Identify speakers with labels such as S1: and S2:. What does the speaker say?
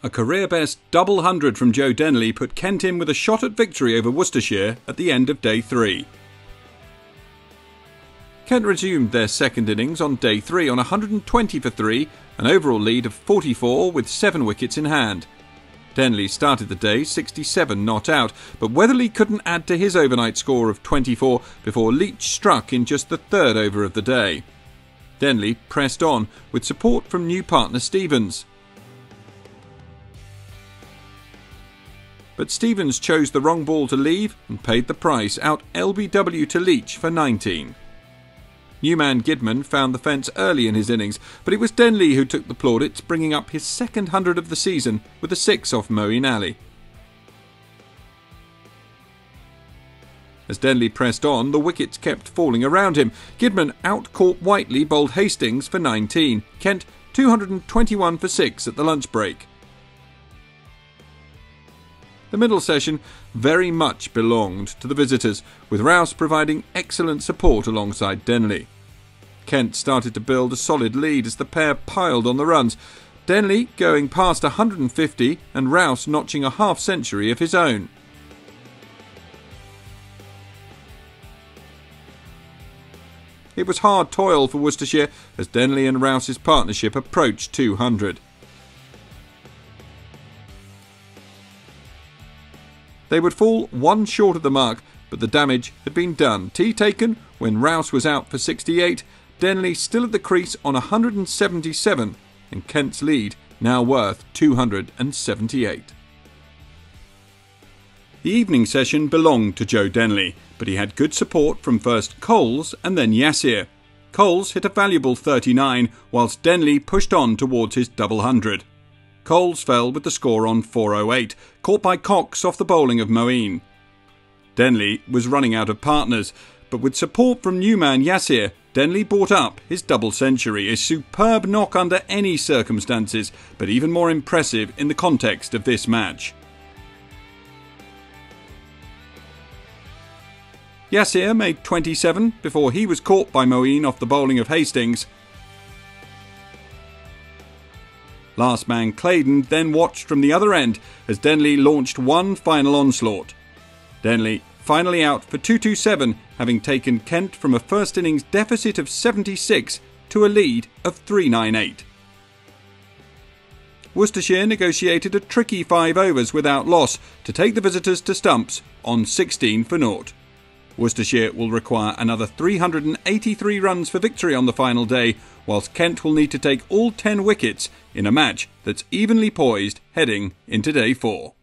S1: A career best double hundred from Joe Denly put Kent in with a shot at victory over Worcestershire at the end of day three. Kent resumed their second innings on day three on 120 for three, an overall lead of 44 with seven wickets in hand. Denly started the day 67 not out, but Weatherley couldn't add to his overnight score of 24 before Leach struck in just the third over of the day. Denly pressed on with support from new partner Stevens. But Stevens chose the wrong ball to leave and paid the price out LBW to Leach for 19. Newman Gidman found the fence early in his innings, but it was Denly who took the plaudits, bringing up his second hundred of the season with a six off Moeen Ali. As Denly pressed on, the wickets kept falling around him. Gidman outcaught Whiteley bowled Hastings for 19. Kent 221 for 6 at the lunch break. The middle session very much belonged to the visitors, with Rouse providing excellent support alongside Denly. Kent started to build a solid lead as the pair piled on the runs, Denly going past 150 and Rouse notching a half century of his own. It was hard toil for Worcestershire as Denly and Rouse's partnership approached 200. They would fall one short of the mark, but the damage had been done. Tea taken when Rouse was out for 68, Denly still at the crease on 177, and Kent's lead now worth 278. The evening session belonged to Joe Denly, but he had good support from first Coles and then Yassir. Coles hit a valuable 39, whilst Denly pushed on towards his double hundred. Coles fell with the score on 408, caught by Cox off the bowling of Moeen. Denly was running out of partners, but with support from Newman Yassir, Denly brought up his double century, a superb knock under any circumstances, but even more impressive in the context of this match. Yassir made 27 before he was caught by Moeen off the bowling of Hastings, Last man Claydon then watched from the other end as Denly launched one final onslaught. Denly finally out for 227, having taken Kent from a first innings deficit of 76 to a lead of 398. Worcestershire negotiated a tricky five overs without loss to take the visitors to stumps on 16 for naught. Worcestershire will require another 383 runs for victory on the final day, whilst Kent will need to take all 10 wickets in a match that's evenly poised heading into day 4.